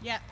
Yep.